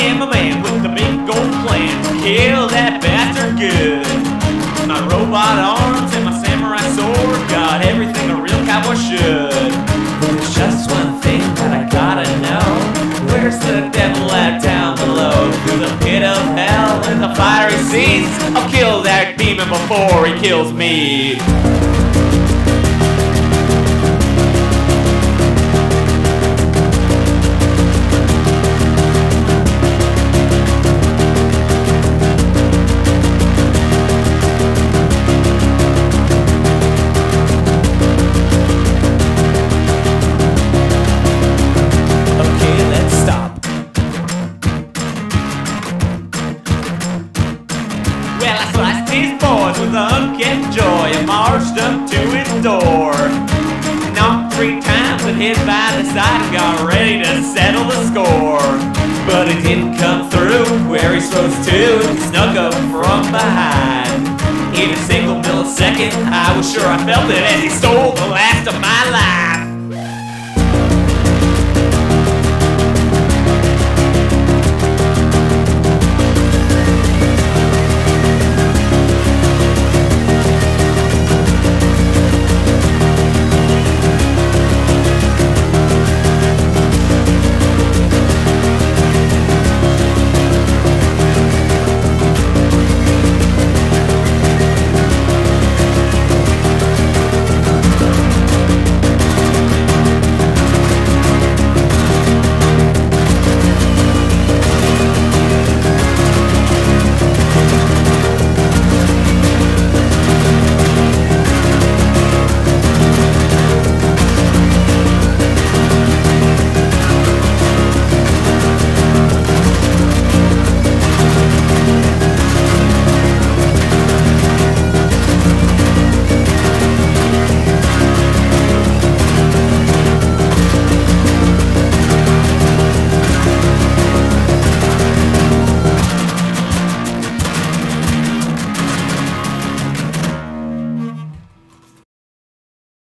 am a man with the big gold plan kill that bastard good. My robot arms and my samurai sword got everything a real cowboy should. There's just one thing that I gotta know. Where's the devil at down below? Through the pit of hell and the fiery seas. I'll kill that demon before he kills me. I sliced these boys with unkept joy and marched up to his door. Knocked three times and hit by the side and got ready to settle the score. But it didn't come through where he's supposed to. He snuck up from behind. In a single millisecond, I was sure I felt it as he stole the last of my life.